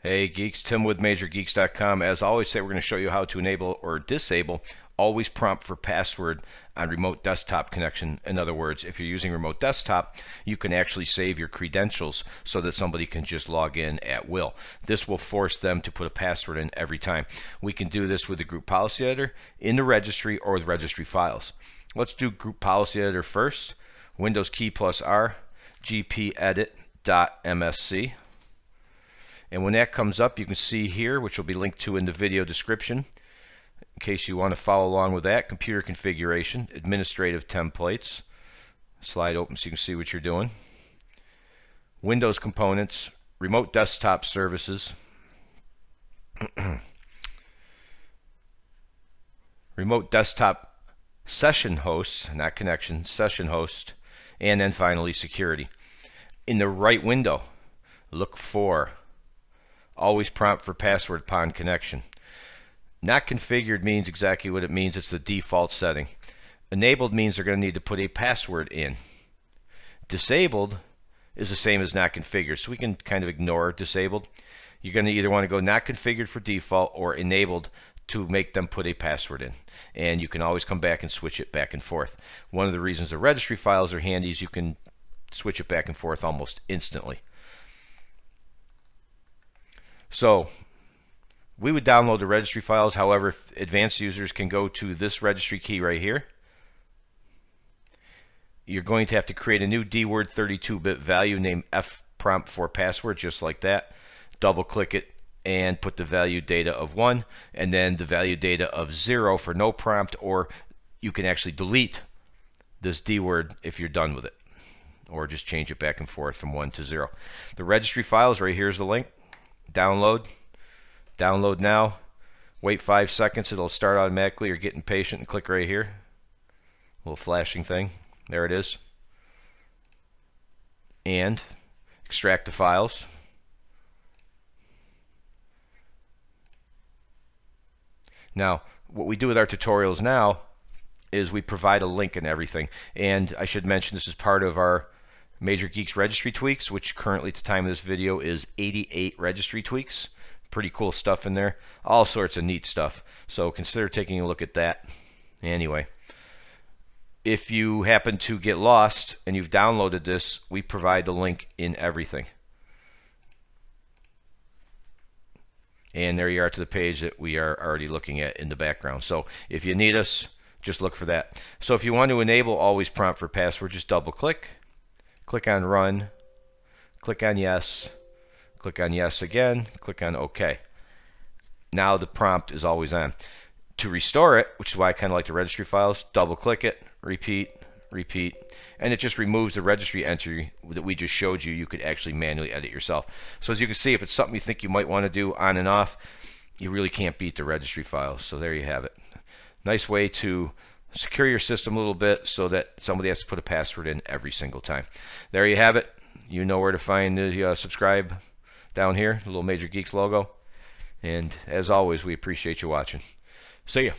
Hey geeks, Tim with MajorGeeks.com. As always say, we're going to show you how to enable or disable always prompt for password on remote desktop connection. In other words, if you're using remote desktop, you can actually save your credentials so that somebody can just log in at will. This will force them to put a password in every time. We can do this with the group policy editor in the registry or with registry files. Let's do group policy editor first. Windows key plus R, gpedit.msc. And when that comes up, you can see here, which will be linked to in the video description, in case you want to follow along with that, computer configuration, administrative templates. Slide open so you can see what you're doing. Windows components, remote desktop services, remote desktop session hosts, not connection, session host, and then finally security. In the right window, look for always prompt for password upon connection. Not configured means exactly what it means. It's the default setting. Enabled means they're going to need to put a password in. Disabled is the same as not configured. So we can kind of ignore disabled. You're going to either want to go not configured for default or enabled to make them put a password in. And you can always come back and switch it back and forth. One of the reasons the registry files are handy is you can switch it back and forth almost instantly. So we would download the registry files. However, advanced users can go to this registry key right here. You're going to have to create a new DWORD 32-bit value named fprompt for password, just like that. Double click it and put the value data of 1 and then the value data of 0 for no prompt or you can actually delete this DWORD if you're done with it or just change it back and forth from 1 to 0. The registry files, right here's the link download. Download now. Wait five seconds. It'll start automatically. You're getting patient and click right here. Little flashing thing. There it is. And extract the files. Now, what we do with our tutorials now is we provide a link and everything. And I should mention this is part of our Major Geeks registry tweaks, which currently at the time of this video is 88 registry tweaks. Pretty cool stuff in there. All sorts of neat stuff. So consider taking a look at that. Anyway, if you happen to get lost and you've downloaded this, we provide the link in everything. And there you are to the page that we are already looking at in the background. So if you need us, just look for that. So if you want to enable always prompt for password, just double click click on Run, click on Yes, click on Yes again, click on OK. Now the prompt is always on. To restore it, which is why I kind of like the registry files, double click it, repeat, repeat, and it just removes the registry entry that we just showed you. You could actually manually edit yourself. So as you can see, if it's something you think you might want to do on and off, you really can't beat the registry files. So there you have it. Nice way to secure your system a little bit so that somebody has to put a password in every single time. There you have it. You know where to find the uh, subscribe down here, the little Major Geeks logo. And as always, we appreciate you watching. See ya.